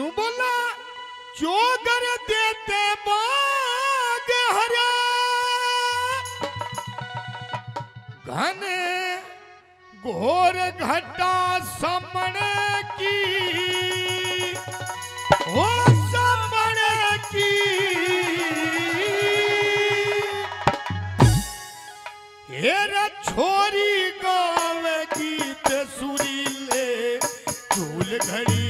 जानू बोला कर देते बाग हरा। घन घोर घटा समण की। हो समण की। हेरा छोरी गाँव गीत सुरीले झूल घड़ी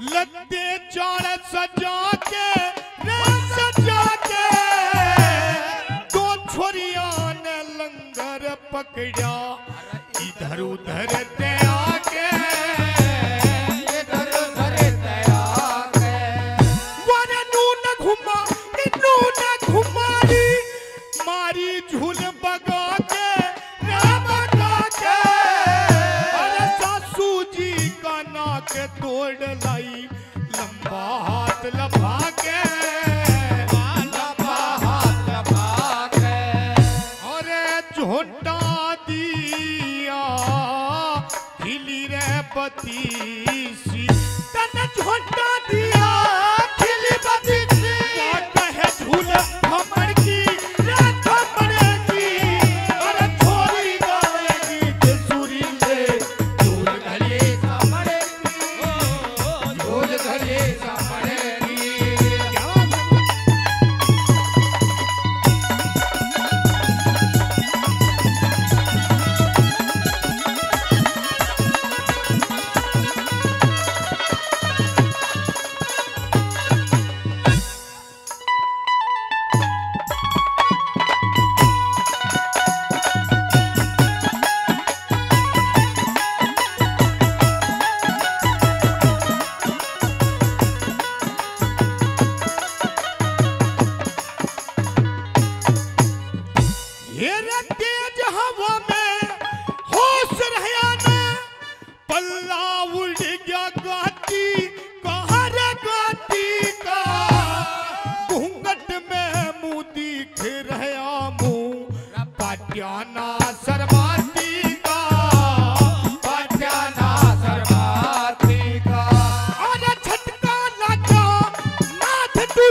लते चौड़ सजा के सजा के दो छोरिया ने लंगर पकड़िया इधर उधर ते la paz.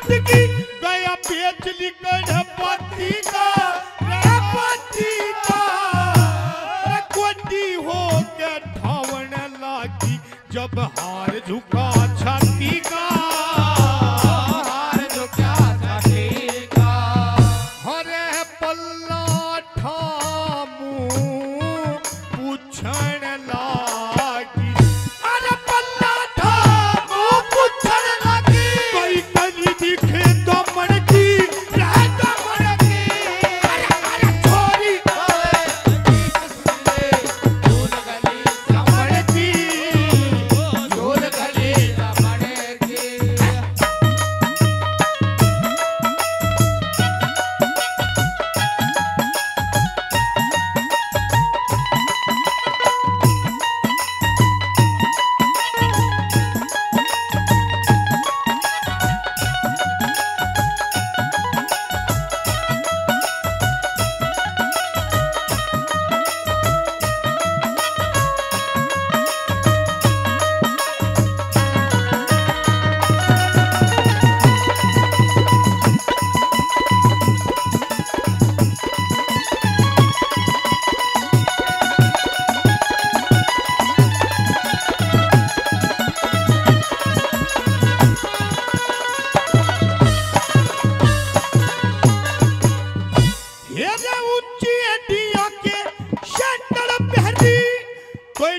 ज़िंदगी गया बेच ली गढ़पति का।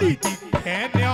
कली दिखे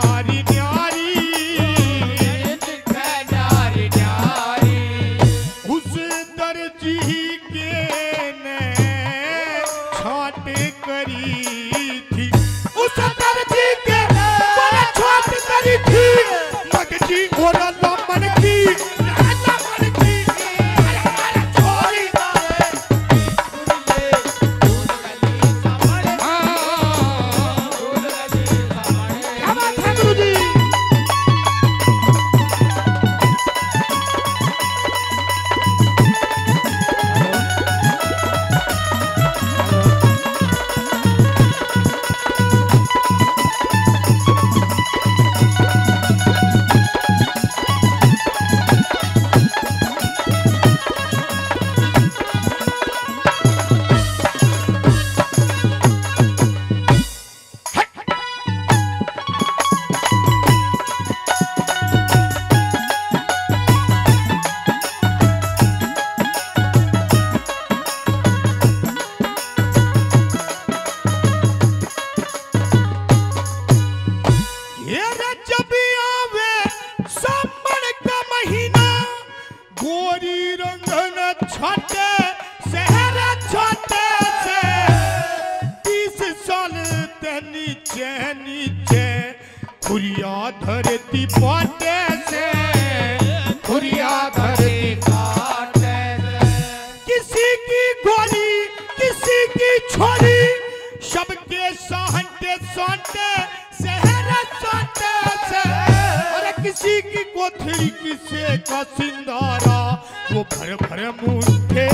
धरती पाटे से, खुरिया धरती किसी की गोली, किसी की छोरी, सबके सहटे सोटे शहर किसी की कोठरी किसी का सिंदारा वो भर भर मुंठे